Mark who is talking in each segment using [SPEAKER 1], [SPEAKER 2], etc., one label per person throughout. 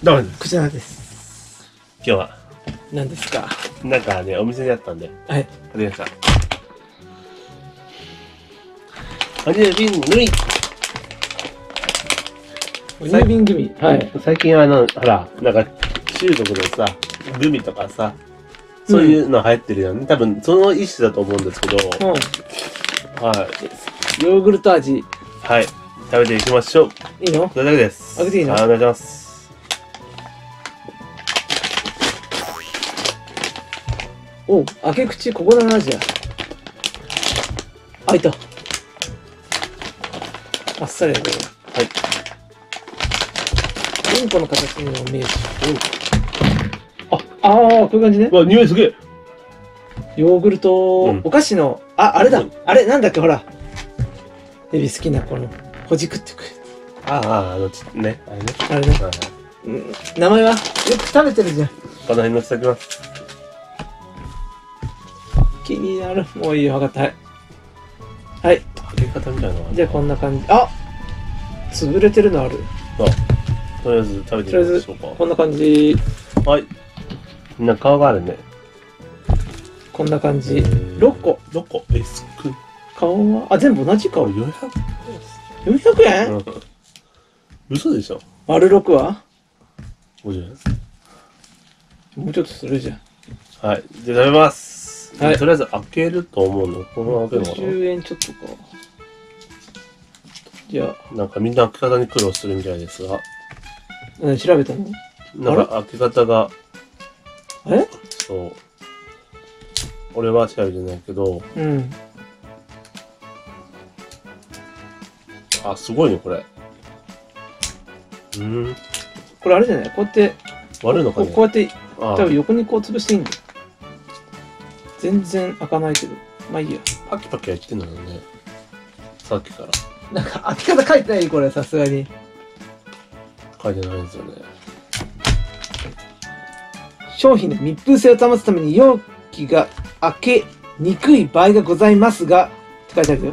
[SPEAKER 1] どうもです。
[SPEAKER 2] こちらです。
[SPEAKER 1] 今日は、
[SPEAKER 2] 何ですか？
[SPEAKER 1] なんかね、お店でやったんで、
[SPEAKER 2] はい。
[SPEAKER 1] 買ってきました。アニメビングミ
[SPEAKER 2] 郵便組。はい。
[SPEAKER 1] 最近あの、ほら、なんか、中国のさ、グミとかさ、そういうの流行ってるよね。多分、その一種だと思うんですけど、
[SPEAKER 2] うん。
[SPEAKER 1] はい。
[SPEAKER 2] ヨーグルト味。い
[SPEAKER 1] はい。食べていきましょう。
[SPEAKER 2] いの？
[SPEAKER 1] それだけです。
[SPEAKER 2] 開けていいの？
[SPEAKER 1] はい、お願いします。
[SPEAKER 2] おう、開け口、ここだな、じゃあ。開いた。あっさりやけど。
[SPEAKER 1] はい。
[SPEAKER 2] うんこの形にも見えるし。あ、あー、こういう感じね
[SPEAKER 1] う。わ、匂いすげえ
[SPEAKER 2] ヨーグルト、
[SPEAKER 1] うん
[SPEAKER 2] お菓子の、あ、あれだ
[SPEAKER 1] うん。
[SPEAKER 2] あれ、なんだっけ、ほら。エビ好きな、この、ほじくってくる。
[SPEAKER 1] ああ、あの、ちね、あれね。
[SPEAKER 2] あれね。
[SPEAKER 1] はいはい
[SPEAKER 2] うん名前は？よく食べてるじゃん。
[SPEAKER 1] この辺乗せておきます。
[SPEAKER 2] 気になる。もういいよ、分かった。はい。はい。
[SPEAKER 1] 揚げ方みたいなのが
[SPEAKER 2] じゃあこんな感じ。あ潰れてるのある。
[SPEAKER 1] とりあえず食べてみましょうか。
[SPEAKER 2] こんな感じ。
[SPEAKER 1] はい。みんな顔があるね。
[SPEAKER 2] こんな感じ。
[SPEAKER 1] えー
[SPEAKER 2] 6個。
[SPEAKER 1] 6個？え、すっごい。
[SPEAKER 2] 顔は、あ、全部同じ顔。
[SPEAKER 1] これ400
[SPEAKER 2] 400円、
[SPEAKER 1] うん。嘘でしょ
[SPEAKER 2] 丸6は
[SPEAKER 1] ?50 円
[SPEAKER 2] もうちょっとするじゃん。
[SPEAKER 1] はい。じゃあ食べます。
[SPEAKER 2] はい
[SPEAKER 1] とりあえず開けると思うの。この開けるのか
[SPEAKER 2] 50円ちょっとか。じゃあ、
[SPEAKER 1] ななんかみんな開け方に苦労するみたいですが。
[SPEAKER 2] 何調べたの？
[SPEAKER 1] なんか開け方が、
[SPEAKER 2] え？
[SPEAKER 1] そう。俺は調べてないけど、
[SPEAKER 2] うん。
[SPEAKER 1] あ、すごいね、これ。うーん。
[SPEAKER 2] これあれじゃない？こうやって、こう
[SPEAKER 1] 割るのかね
[SPEAKER 2] こうやって、
[SPEAKER 1] あ
[SPEAKER 2] 多分横にこう潰していいんだよ。全然開かないけど。まあいいや。
[SPEAKER 1] パキパキやってんのよね。さっきから。
[SPEAKER 2] なんか開き方書いてないこれ、さすがに。
[SPEAKER 1] 書いてないんですよね。
[SPEAKER 2] 商品の密封性を保つために容器が開けにくい場合がございますが、って書いてあるよ。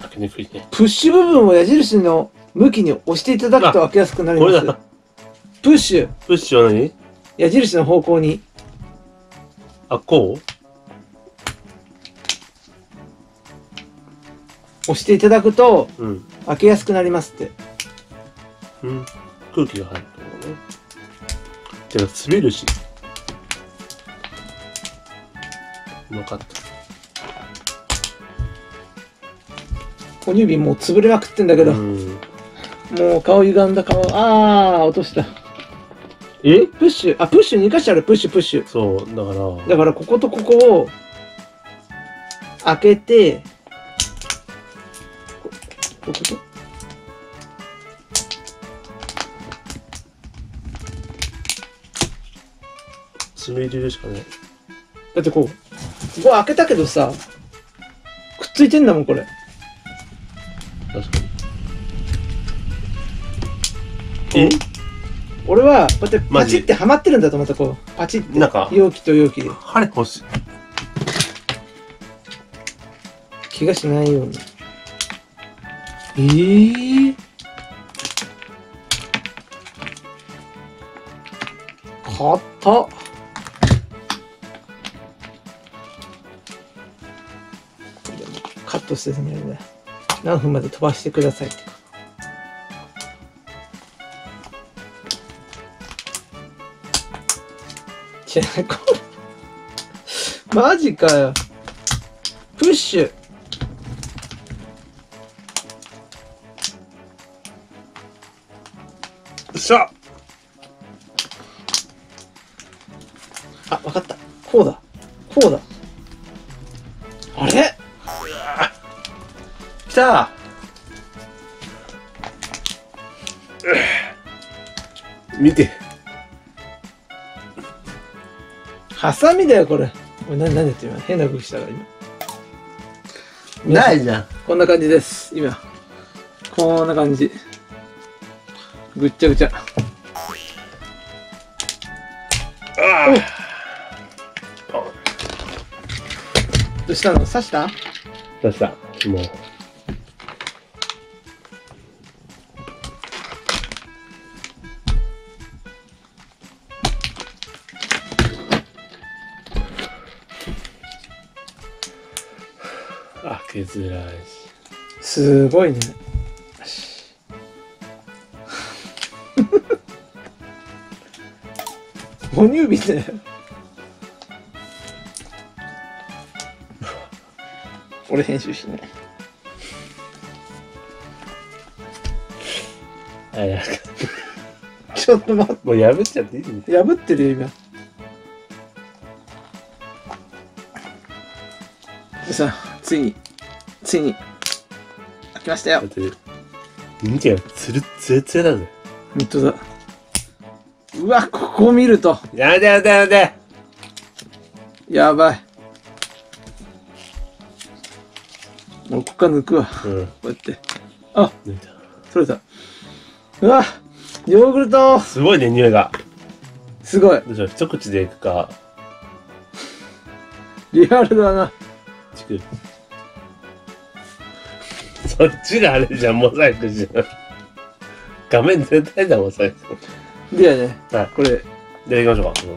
[SPEAKER 1] 開けにくいね。
[SPEAKER 2] プッシュ部分を矢印の向きに押していただくと開けやすくなります
[SPEAKER 1] これだ。。
[SPEAKER 2] プッシュ、
[SPEAKER 1] プッシュは何？
[SPEAKER 2] 矢印の方向に。
[SPEAKER 1] あ、こう？
[SPEAKER 2] 押していただくと
[SPEAKER 1] うん。
[SPEAKER 2] 開けやすくなりますって。
[SPEAKER 1] うん。空気が入ると思うね。てか、滑るし。よかった。
[SPEAKER 2] 哺乳瓶もう潰れまくってんだけど、
[SPEAKER 1] うん。
[SPEAKER 2] もう顔歪んだ顔。あー、落とした。
[SPEAKER 1] え？
[SPEAKER 2] プッシュ、あ、プッシュ2箇所ある、プッシュ、プッシュ。
[SPEAKER 1] そう、だから、
[SPEAKER 2] だからこことここを開けて、ここういうこと？
[SPEAKER 1] 滑りるしかね。
[SPEAKER 2] だってこう、ここ開けたけどさ、くっついてんだもん、これ。
[SPEAKER 1] 確かに。
[SPEAKER 2] え俺は、こうやってパチってはまってるんだと思った、こう。パチって。
[SPEAKER 1] なんか
[SPEAKER 2] 容器と容器で。
[SPEAKER 1] 晴れ欲しい。
[SPEAKER 2] 怪我しないように。えー、かった。カットしてすみるんだ。何分まで飛ばしてくださいって。じゃ、これ。マジかよ。プッシュ。
[SPEAKER 1] しゃ
[SPEAKER 2] あ、わかった。こうだ。こうだ。あれ？
[SPEAKER 1] 来た見て。
[SPEAKER 2] ハサミだよ、これ。おい、な、なんでって今、変な動きしたから、今。皆さん
[SPEAKER 1] いじゃん。
[SPEAKER 2] こんな感じです、今。こんな感じ。ぐっちゃぐちゃ。
[SPEAKER 1] ああ
[SPEAKER 2] どうしたの？刺した？
[SPEAKER 1] 刺した。もう。あ削らし
[SPEAKER 2] すごいね。哺乳瓶だよ。俺編集しない。
[SPEAKER 1] あ、や
[SPEAKER 2] ちょっと待っ
[SPEAKER 1] もう破っちゃっていい
[SPEAKER 2] 破ってるよ、今。でさ、ついに、ついに、開きましたよ
[SPEAKER 1] だっ。て、見てよ、つるつるつるだぜ。
[SPEAKER 2] 本当だ。うわ、ここを見ると、
[SPEAKER 1] やめてやめてやめて
[SPEAKER 2] やばい。もうここから抜くわ。こ
[SPEAKER 1] うん。
[SPEAKER 2] うやって。あ、
[SPEAKER 1] 抜いた
[SPEAKER 2] 取れた。うわ、ヨーグルト
[SPEAKER 1] すごいね、匂いが。
[SPEAKER 2] すごい。
[SPEAKER 1] どうしよう、一口でいくか。
[SPEAKER 2] リアルだな。
[SPEAKER 1] チク。そっちがあれじゃん、モザイクじゃん。画面全体だ、モザイク。
[SPEAKER 2] ではね、
[SPEAKER 1] はい。
[SPEAKER 2] これ、
[SPEAKER 1] で、行きましょうか。うん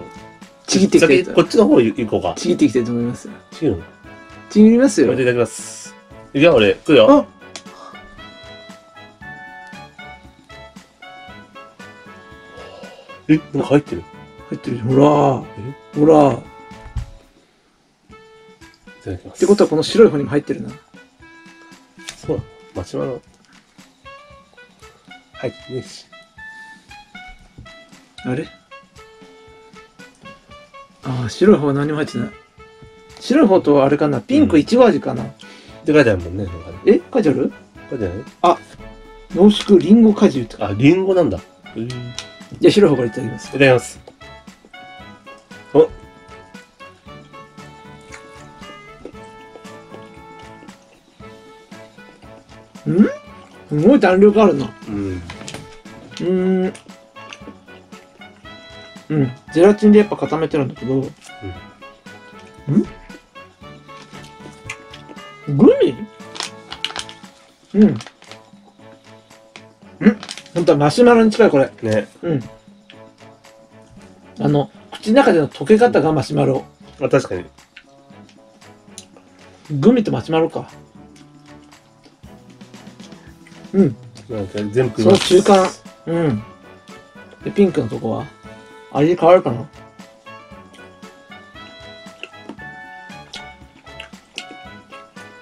[SPEAKER 2] ちぎっていきたい
[SPEAKER 1] 先、ことっちの方行こうか。
[SPEAKER 2] ちぎっていきたいと思います。
[SPEAKER 1] ちぎるの？
[SPEAKER 2] ちぎりますよ
[SPEAKER 1] これで。いただきます。いくよ、俺。食うよ。
[SPEAKER 2] あ
[SPEAKER 1] え、なんか入ってる？
[SPEAKER 2] 入ってるほらほらっ
[SPEAKER 1] いただきます。
[SPEAKER 2] てことはこの白い方にも入ってるな。
[SPEAKER 1] そうなのマシュマロ。入ってねえし。
[SPEAKER 2] あれ？ああ、白い方は何も入ってない。白い方とあれかな？ピンクいちご味かな、
[SPEAKER 1] って書いてあるもんね。なんかね
[SPEAKER 2] え？書いてある？
[SPEAKER 1] 書いてある
[SPEAKER 2] 濃縮リンゴ果汁ってか。
[SPEAKER 1] あ、リンゴなんだ。えーい
[SPEAKER 2] じゃあ白い方からいただきます。
[SPEAKER 1] ただきます。お
[SPEAKER 2] すごい弾力あるな。
[SPEAKER 1] うん。
[SPEAKER 2] うーん。うん。ゼラチンでやっぱ固めてるんだけど。んグミ？うん。ん本当はマシュマロに近いこれ。
[SPEAKER 1] ね。
[SPEAKER 2] うん。あの、口の中での溶け方がマシュマロ。
[SPEAKER 1] あ、確かに。
[SPEAKER 2] グミとマシュマロか。うん。
[SPEAKER 1] なんか全部
[SPEAKER 2] その中間。うん。で、ピンクのとこは？味変わるかな？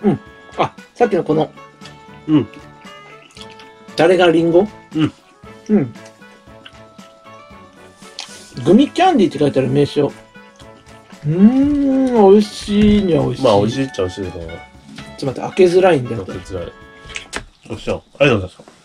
[SPEAKER 2] うん。あ、さっきのこの、
[SPEAKER 1] うん。
[SPEAKER 2] 誰がリンゴ？
[SPEAKER 1] うん。
[SPEAKER 2] うん。グミキャンディーって書いてある名称。うーん、美味しいには美味しい。
[SPEAKER 1] まあ、美味
[SPEAKER 2] い。
[SPEAKER 1] しいっちゃ美味しいけどな。
[SPEAKER 2] ちょっと待って、開けづらいんだよ
[SPEAKER 1] なん。か辛い。よっしゃ。ありがとうございました。